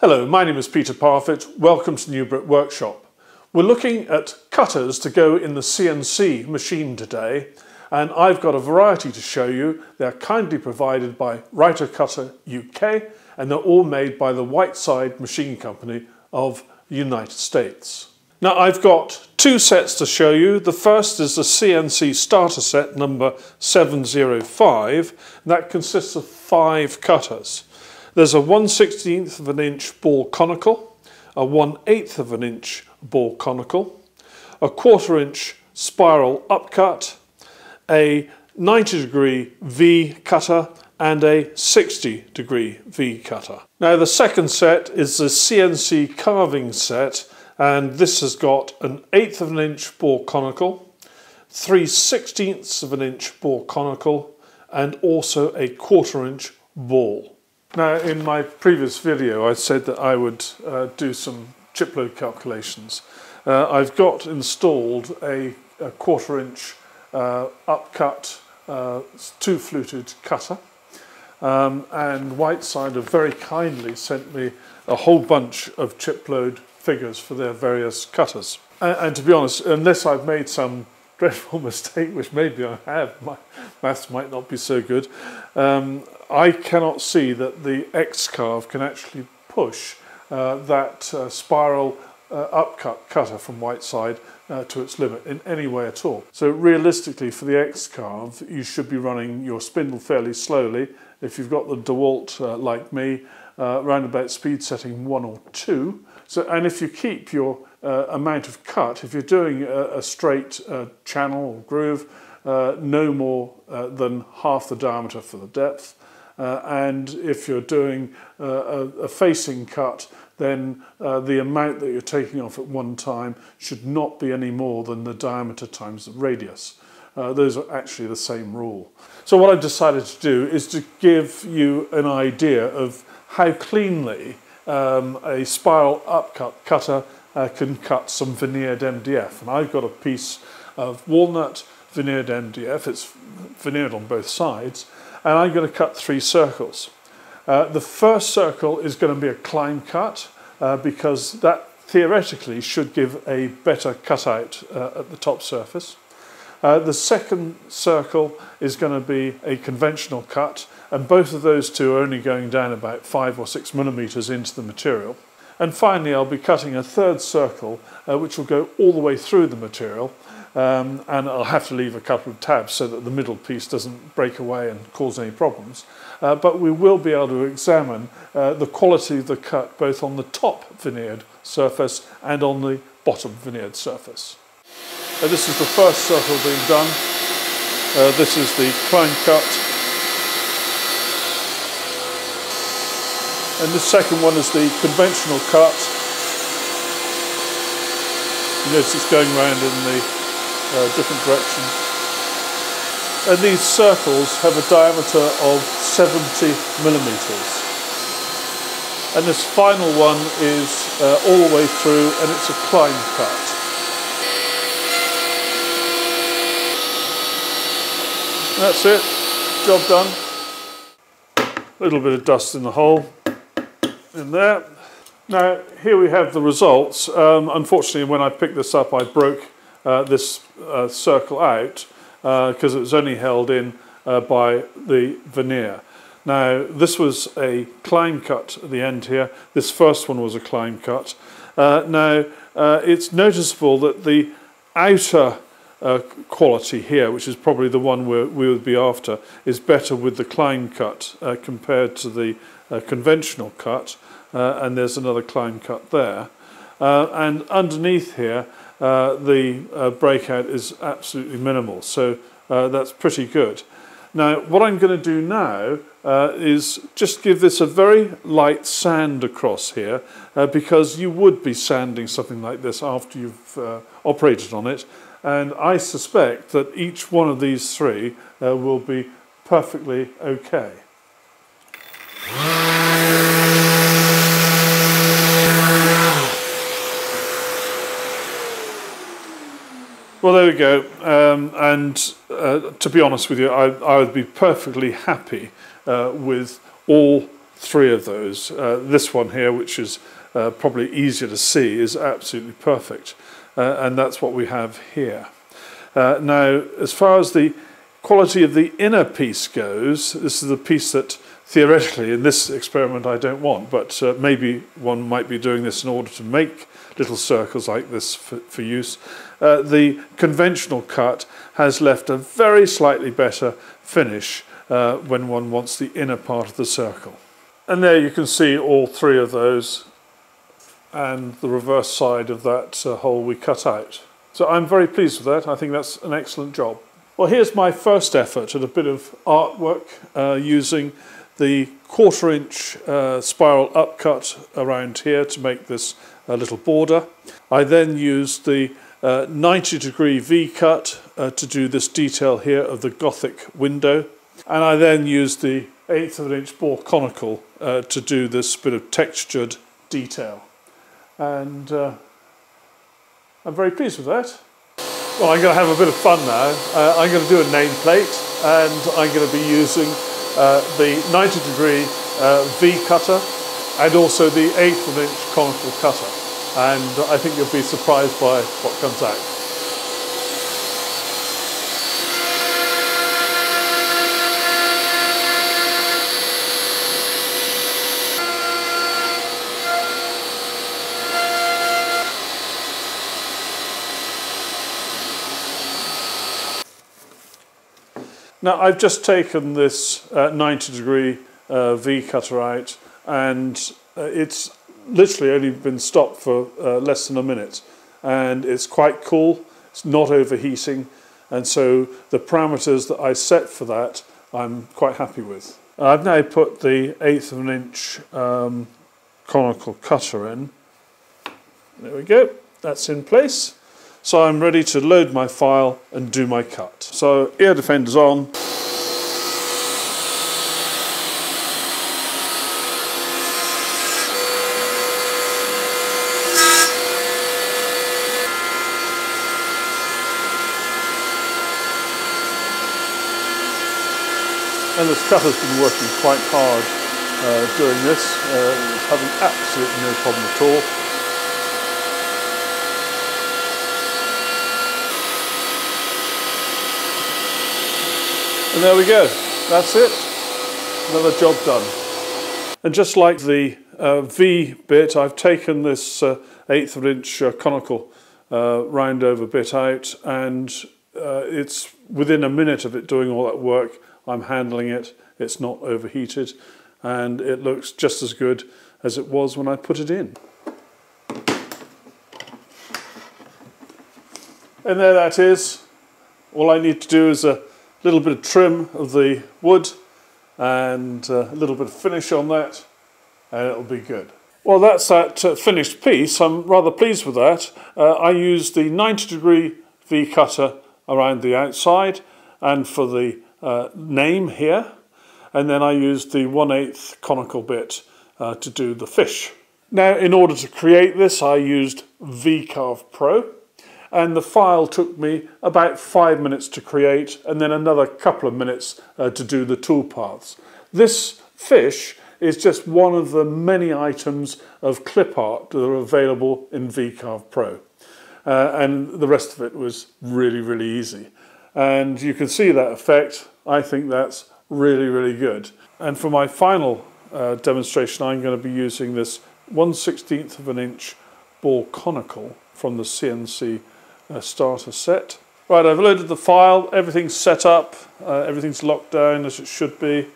Hello, my name is Peter Parfitt. Welcome to New Brit Workshop. We're looking at cutters to go in the CNC machine today and I've got a variety to show you. They're kindly provided by Routercutter UK and they're all made by the Whiteside Machine Company of the United States. Now I've got two sets to show you. The first is the CNC starter set number 705. That consists of five cutters. There's a 1 16th of an inch ball conical, a 1 8th of an inch ball conical, a quarter inch spiral upcut, a 90 degree V cutter and a 60 degree V cutter. Now the second set is the CNC carving set and this has got an eighth of an inch ball conical, 3 sixteenths of an inch ball conical and also a quarter inch ball. Now, in my previous video, I said that I would uh, do some chip load calculations. Uh, I've got installed a, a quarter inch uh, upcut, uh, two fluted cutter. Um, and Whiteside have very kindly sent me a whole bunch of chip load figures for their various cutters. And, and to be honest, unless I've made some dreadful mistake, which maybe I have, my maths might not be so good, um, I cannot see that the X-Carve can actually push uh, that uh, spiral uh, upcut cutter from Whiteside uh, to its limit in any way at all. So realistically for the X-Carve you should be running your spindle fairly slowly. If you've got the DeWalt uh, like me, uh, around about speed setting 1 or 2. So, and if you keep your uh, amount of cut, if you're doing a, a straight channel or groove, no more than half the diameter for the depth, uh, and if you're doing uh, a, a, facing cut, then uh, the amount that you're taking off at one time should not be any more than the diameter times the radius. Uh, those are actually the same rule. So what I've decided to do is to give you an idea of how cleanly um, a spiral upcut cutter uh, can cut some veneered MDF. And I've got a piece of walnut veneered MDF, it's veneered on both sides, and I'm going to cut three circles. Uh, the first circle is going to be a climb cut uh, because that theoretically should give a better cutout uh, at the top surface. Uh, the second circle is going to be a conventional cut and both of those two are only going down about five or six millimeters into the material. And finally I'll be cutting a third circle uh, which will go all the way through the material um, and I'll have to leave a couple of tabs so that the middle piece doesn't break away and cause any problems. Uh, but we will be able to examine uh, the quality of the cut both on the top veneered surface and on the bottom veneered surface. Uh, this is the first circle being done. Uh, this is the climb cut. And the second one is the conventional cut. You notice it's going around in the uh, different direction. And these circles have a diameter of 70 millimeters. And this final one is uh, all the way through and it's a climb cut. That's it, job done. A little bit of dust in the hole in there. Now here we have the results. Um, unfortunately when I picked this up I broke uh, this uh, circle out because uh, it was only held in uh, by the veneer. Now this was a climb cut at the end here. This first one was a climb cut. Uh, now it's noticeable that the outer uh, quality here, which is probably the one we would be after, is better with the climb cut uh, compared to the uh, conventional cut. and there's another climb cut there. and underneath here, uh, the uh, breakout is absolutely minimal. So uh, that's pretty good. Now, what I'm going to do now uh, is just give this a very light sand across here uh, because you would be sanding something like this after you've uh, operated on it. And I suspect that each one of these three will be perfectly okay. Well, there we go. Um, and uh, to be honest with you, I, I, would be perfectly happy uh, with all three of those. Uh, this one here, which is uh, probably easier to see, is absolutely perfect. Uh, and that's what we have here. Uh, now, as far as the quality of the inner piece goes, this is the piece that theoretically in this experiment I don't want, but maybe one might be doing this in order to make little circles like this for, for use. Uh, the conventional cut has left a very slightly better finish uh, when one wants the inner part of the circle. And there you can see all three of those and the reverse side of that uh, hole we cut out. So I'm very pleased with that. I think that's an excellent job. Well, here's my first effort at a bit of artwork uh, using the quarter inch uh, spiral upcut around here to make this a little border. I then used the uh, 90 degree V cut uh, to do this detail here of the Gothic window. And I then used the eighth of an inch ball conical uh, to do this bit of textured detail. And uh, I'm very pleased with that. Well, I'm going to have a bit of fun now. Uh, I'm going to do a nameplate and I'm going to be using the 90 degree uh, V cutter and also the eighth of an inch conical cutter. And I think you'll be surprised by what comes out. Now I've just taken this uh, 90 degree uh, V cutter out and uh, it's literally only been stopped for uh, less than a minute and it's quite cool, it's not overheating and so the parameters that I set for that I'm quite happy with. I've now put the eighth of an inch um, conical cutter in. There we go, that's in place. So I'm ready to load my file and do my cut. So ear defender's on. And this cutter's been working quite hard uh, doing this, uh, having absolutely no problem at all. And there we go. That's it. Another job done. And just like the uh, V bit, I've taken this uh, eighth of an inch uh, conical uh, round over bit out and uh, it's within a minute of it doing all that work, I'm handling it, it's not overheated and it looks just as good as it was when I put it in. And there that is. All I need to do is a little bit of trim of the wood and uh, a little bit of finish on that and it'll be good. Well that's that uh, finished piece, I'm rather pleased with that. Uh, I used the 90 degree V cutter around the outside and for the uh, name here and then I used the 1 8 conical bit uh, to do the fish. Now in order to create this I used VCarve Pro and the file took me about five minutes to create and then another couple of minutes uh, to do the toolpaths. This fish is just one of the many items of clip art that are available in VCarve Pro. Uh, and the rest of it was really, really easy. And you can see that effect. I think that's really, really good. And for my final uh, demonstration, I'm going to be using this 1 16th of an inch ball conical from the CNC starter set. Right, I've loaded the file, everything's set up, uh, everything's locked down as it should be.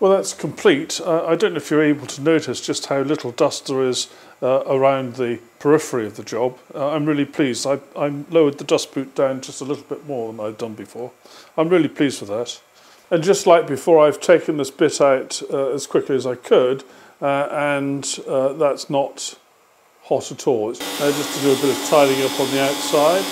Well, that's complete. Uh, I don't know if you're able to notice just how little dust there is uh, around the periphery of the job. Uh, I'm really pleased. I, I lowered the dust boot down just a little bit more than I'd done before. I'm really pleased with that. And just like before, I've taken this bit out uh, as quickly as I could, uh, and uh, that's not hot at all. It's just to do a bit of tidying up on the outside.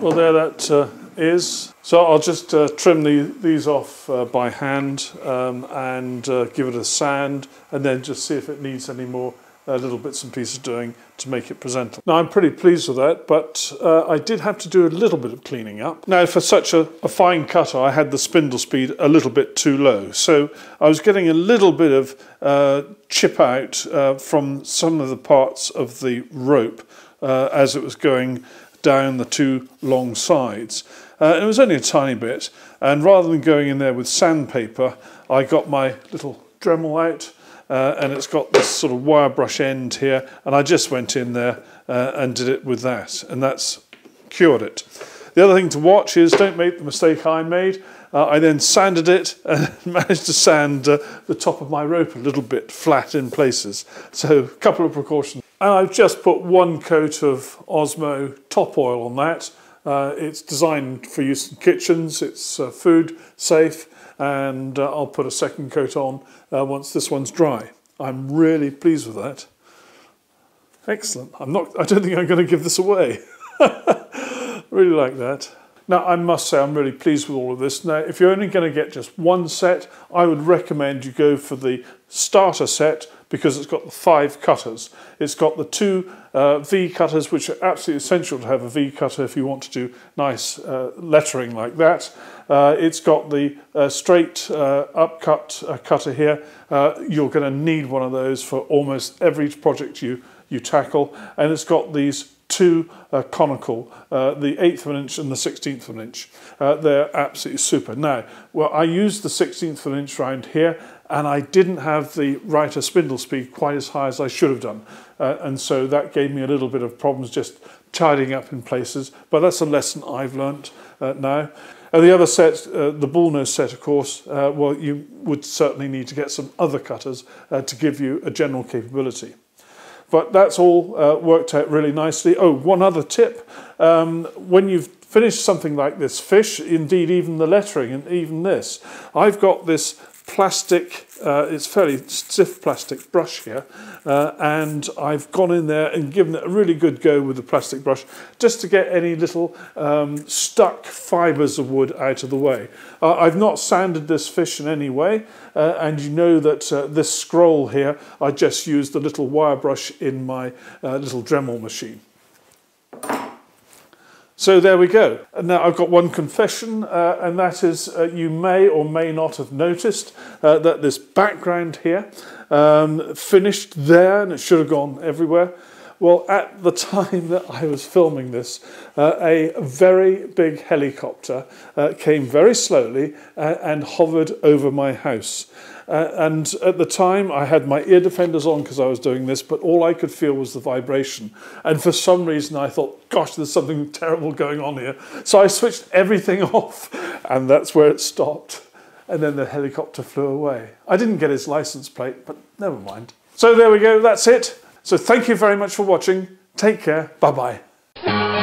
Well, there that is. So I'll just uh, trim the, these off uh, by hand um, and uh, give it a sand and then just see if it needs any more uh, little bits and pieces doing to make it presentable. Now I'm pretty pleased with that, but uh, I did have to do a little bit of cleaning up. Now for such a, a, fine cutter, I had the spindle speed a little bit too low. So I was getting a little bit of uh, chip out from some of the parts of the rope as it was going down the two long sides. Uh, it was only a tiny bit, and rather than going in there with sandpaper, I got my little Dremel out uh, and it's got this sort of wire brush end here and I just went in there uh, and did it with that and that's cured it. The other thing to watch is don't make the mistake I made. Uh, I then sanded it and managed to sand uh, the top of my rope a little bit flat in places. So a couple of precautions. And I've just put one coat of Osmo top oil on that. Uh, it's designed for use in kitchens, it's uh, food safe, and uh, I'll put a second coat on uh, once this one's dry. I'm really pleased with that. Excellent. I'm not, I don't think I'm going to give this away. really like that. Now, I must say I'm really pleased with all of this. Now, if you're only going to get just one set, I would recommend you go for the starter set because it's got the five cutters. It's got the two uh, V cutters, which are absolutely essential to have a V cutter if you want to do nice uh, lettering like that. Uh, it's got the uh, straight uh, upcut uh, cutter here. you're going to need one of those for almost every project you, you tackle. And it's got these two conical, the eighth of an inch and the sixteenth of an inch. They're absolutely super. Now, well, I used the sixteenth of an inch round here and I didn't have the router spindle speed quite as high as I should have done. Uh, and so that gave me a little bit of problems just tidying up in places, but that's a lesson I've learnt uh, now. And the other set, uh, the bullnose set, of course, uh, well, you would certainly need to get some other cutters uh, to give you a general capability. But that's all uh, worked out really nicely. Oh, one other tip. Um, when you've finished something like this fish, indeed even the lettering and even this, I've got this plastic, uh, it's fairly stiff plastic brush here, uh, and I've gone in there and given it a really good go with the plastic brush just to get any little um, stuck fibres of wood out of the way. Uh, I've not sanded this fish in any way, uh, and you know that uh, this scroll here, I just used the little wire brush in my uh, little Dremel machine. So there we go. And Now I've got one confession, uh, and that is uh, you may or may not have noticed uh, that this background here um, finished there and it should have gone everywhere. Well, at the time that I was filming this, uh, a very big helicopter uh, came very slowly uh, and hovered over my house. Uh, and at the time, I had my ear defenders on because I was doing this, but all I could feel was the vibration. And for some reason, I thought, gosh, there's something terrible going on here. So I switched everything off, and that's where it stopped. And then the helicopter flew away. I didn't get his license plate, but never mind. So there we go, that's it. So thank you very much for watching. Take care. Bye-bye.